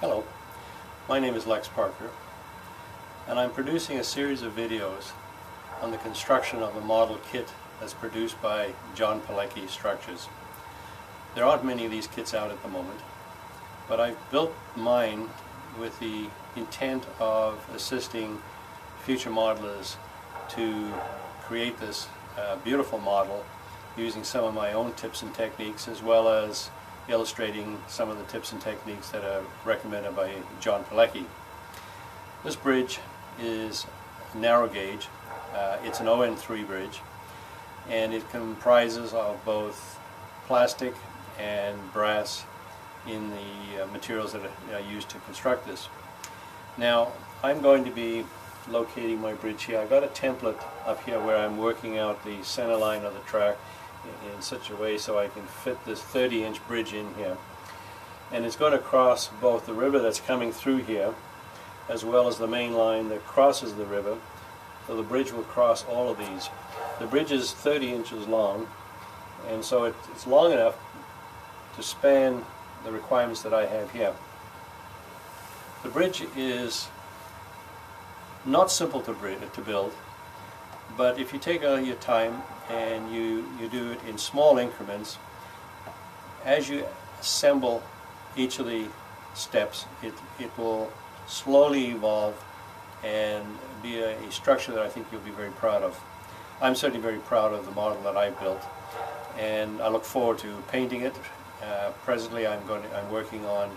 Hello, my name is Lex Parker and I'm producing a series of videos on the construction of a model kit that's produced by John Pilecki Structures. There aren't many of these kits out at the moment but I've built mine with the intent of assisting future modelers to create this uh, beautiful model using some of my own tips and techniques as well as illustrating some of the tips and techniques that are recommended by John Pilecki. This bridge is narrow gauge. Uh, it's an ON3 bridge and it comprises of both plastic and brass in the uh, materials that are used to construct this. Now I'm going to be locating my bridge here. I've got a template up here where I'm working out the center line of the track in such a way so I can fit this 30 inch bridge in here. And it's going to cross both the river that's coming through here as well as the main line that crosses the river. So the bridge will cross all of these. The bridge is 30 inches long and so it, it's long enough to span the requirements that I have here. The bridge is not simple to, to build but if you take all your time and you, you do it in small increments, as you assemble each of the steps, it, it will slowly evolve and be a, a, structure that I think you'll be very proud of. I'm certainly very proud of the model that I built and I look forward to painting it. Uh, presently I'm, going to, I'm working on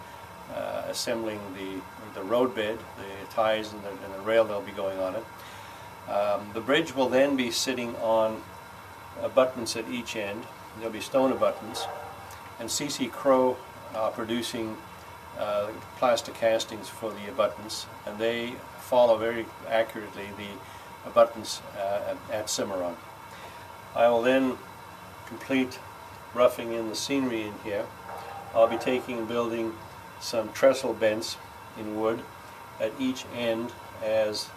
uh, assembling the, the roadbed, the ties and the, and the rail that will be going on it. Um, the bridge will then be sitting on abutments at each end. There'll be stone abutments. And C.C. Crow are producing uh, plastic castings for the abutments, and they follow very accurately the abutments uh, at, at Cimarron. I will then complete roughing in the scenery in here. I'll be taking and building some trestle bents in wood at each end as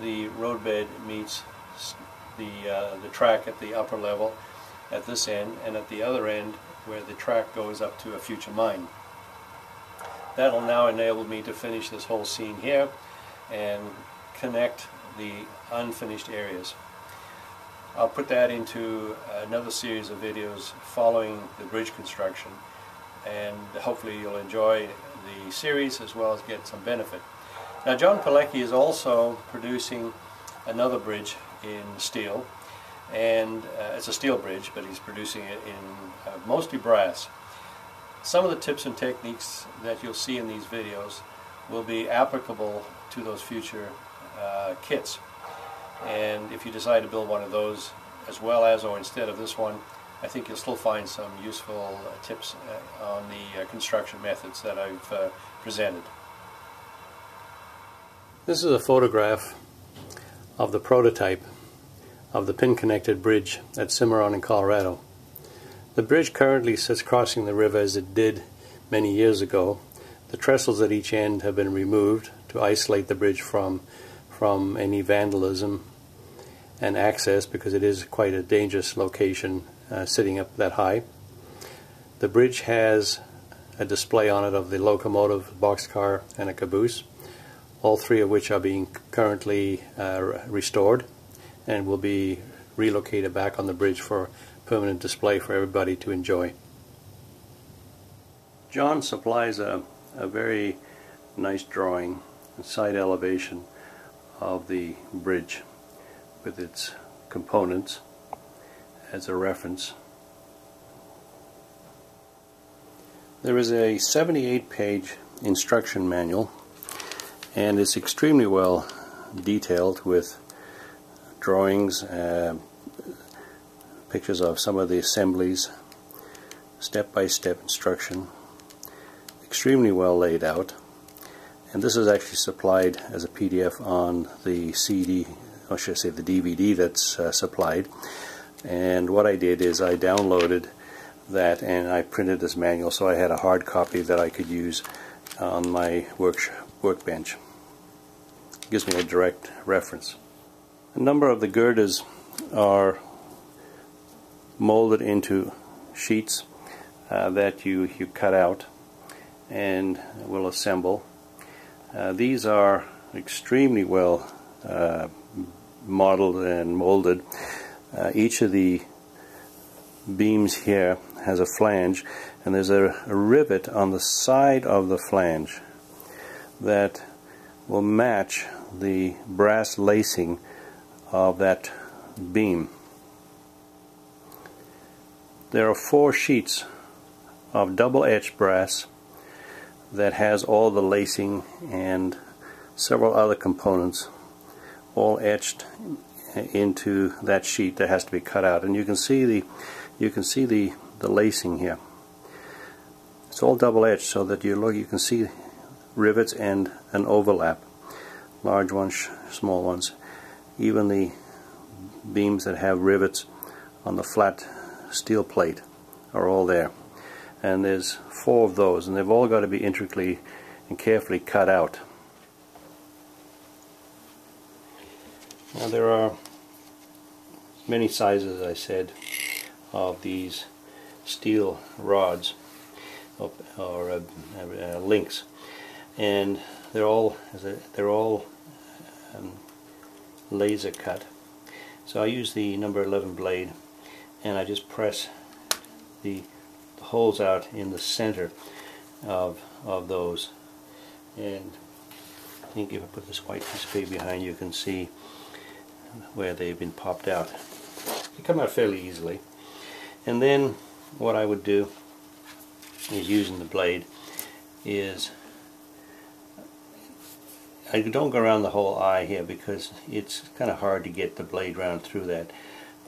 the roadbed meets the, uh, the track at the upper level at this end and at the other end where the track goes up to a future mine. That'll now enable me to finish this whole scene here and connect the unfinished areas. I'll put that into another series of videos following the bridge construction and hopefully you'll enjoy the series as well as get some benefit. Now John Pilecki is also producing another bridge in steel and uh, it's a steel bridge but he's producing it in uh, mostly brass. Some of the tips and techniques that you'll see in these videos will be applicable to those future uh, kits and if you decide to build one of those as well as or instead of this one I think you'll still find some useful uh, tips uh, on the uh, construction methods that I've presented. This is a photograph of the prototype of the pin-connected bridge at Cimarron in Colorado. The bridge currently sits crossing the river as it did many years ago. The trestles at each end have been removed to isolate the bridge from, from any vandalism and access because it is quite a dangerous location uh, sitting up that high. The bridge has a display on it of the locomotive, boxcar, and a caboose all three of which are being currently uh, restored and will be relocated back on the bridge for permanent display for everybody to enjoy. John supplies a, a very nice drawing, side elevation of the bridge with its components as a reference. There is a 78 page instruction manual and it's extremely well detailed with drawings, uh, pictures of some of the assemblies, step-by-step -step instruction, extremely well laid out. And this is actually supplied as a PDF on the CD, or should I say the DVD that's uh, supplied. And what I did is I downloaded that and I printed this manual so I had a hard copy that I could use on my workshop workbench. Gives me a direct reference. A number of the girders are molded into sheets uh, that you, you cut out and we'll assemble. Uh, these are extremely well uh, modeled and molded. Uh, each of the beams here has a flange and there's a, a rivet on the side of the flange that will match the brass lacing of that beam. There are four sheets of double etched brass that has all the lacing and several other components all etched into that sheet that has to be cut out and you can see the you can see the the lacing here it's all double etched so that you look you can see rivets and an overlap large ones small ones. Even the beams that have rivets on the flat steel plate are all there. And there's four of those and they've all got to be intricately and carefully cut out. Now there are many sizes I said of these steel rods or uh, uh, links and they're all they're all um, laser cut so I use the number 11 blade and I just press the, the holes out in the center of of those and I think if I put this white piece of paper behind you, you can see where they've been popped out. They come out fairly easily. And then what I would do is using the blade is I don't go around the whole eye here because it's kind of hard to get the blade round through that.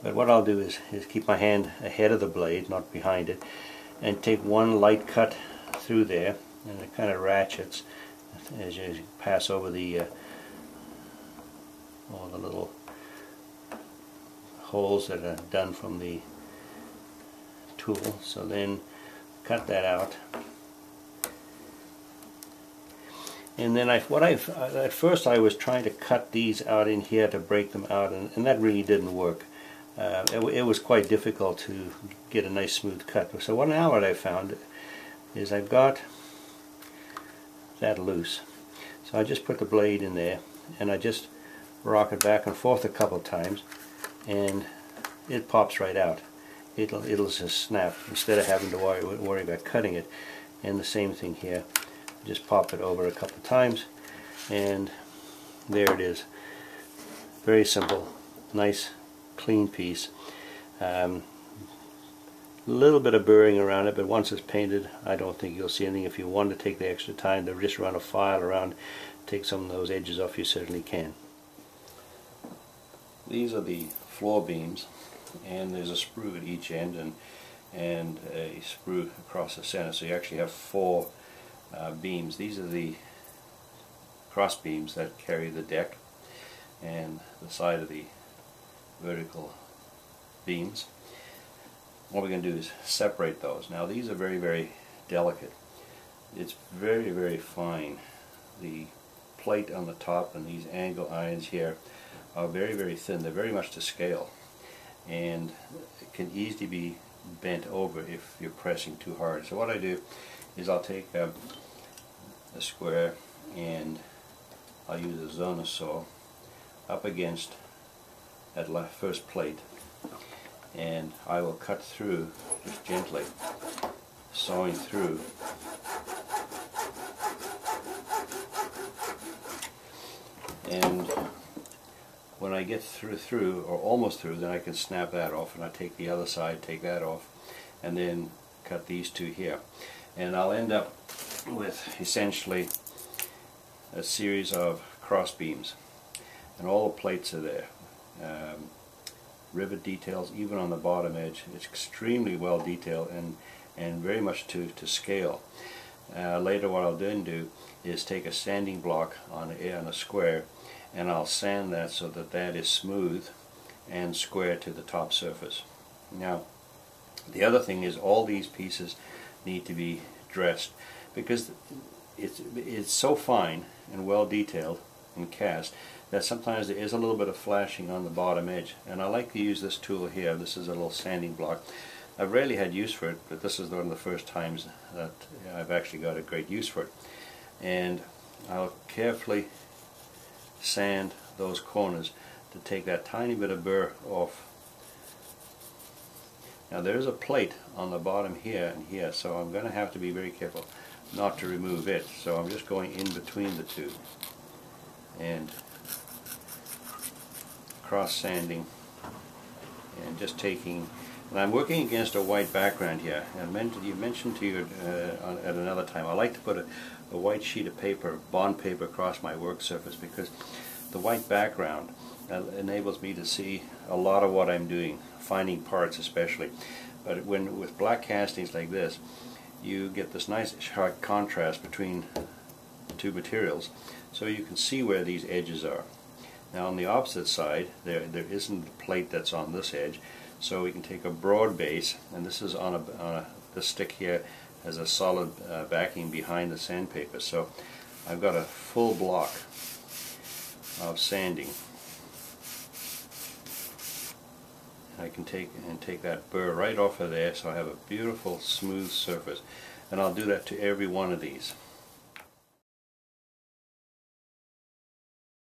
But what I'll do is, is keep my hand ahead of the blade, not behind it, and take one light cut through there, and it kind of ratchets as you pass over the uh, all the little holes that are done from the tool. So then cut that out. And then I, what I, at first I was trying to cut these out in here to break them out, and, and that really didn't work. Uh, it, it, was quite difficult to get a nice smooth cut. So what now what I found is I've got that loose. So I just put the blade in there, and I just rock it back and forth a couple of times, and it pops right out. It'll it'll just snap instead of having to worry worry about cutting it. And the same thing here. Just pop it over a couple times, and there it is. Very simple, nice, clean piece. Um, little bit of burring around it, but once it's painted, I don't think you'll see anything. If you want to take the extra time to just run a file around, take some of those edges off, you certainly can. These are the floor beams and there's a sprue at each end and and a sprue across the center so you actually have four uh, beams. These are the cross beams that carry the deck and the side of the vertical beams. What we're going to do is separate those. Now these are very very delicate. It's very very fine. The plate on the top and these angle irons here are very very thin. They're very much to scale. And can easily be bent over if you're pressing too hard. So what I do is I'll take a, a square and I'll use a zona saw up against that first plate and I will cut through just gently sawing through and when I get through, through or almost through, then I can snap that off and I take the other side, take that off, and then cut these two here. And I'll end up with essentially a series of cross beams. And all the plates are there. Um, rivet details, even on the bottom edge. It's extremely well detailed and, and very much to, to scale. Uh, later what I'll then do is take a sanding block on a, on a square and I'll sand that so that that is smooth and square to the top surface. Now the other thing is all these pieces need to be dressed because it's, it's so fine and well detailed and cast that sometimes there is a little bit of flashing on the bottom edge and I like to use this tool here this is a little sanding block I've rarely had use for it, but this is one of the first times that I've actually got a great use for it. And I'll carefully sand those corners to take that tiny bit of burr off. Now there's a plate on the bottom here and here, so I'm going to have to be very careful not to remove it. So I'm just going in between the two and cross sanding and just taking and I'm working against a white background here. And you mentioned to you uh, at another time, I like to put a, a white sheet of paper, bond paper, across my work surface because the white background uh, enables me to see a lot of what I'm doing, finding parts especially. But when with black castings like this, you get this nice sharp contrast between the two materials, so you can see where these edges are. Now on the opposite side, there there isn't a plate that's on this edge, so we can take a broad base, and this is on a, on a this stick here has a solid uh, backing behind the sandpaper. So I've got a full block of sanding. I can take and take that burr right off of there so I have a beautiful smooth surface and I'll do that to every one of these.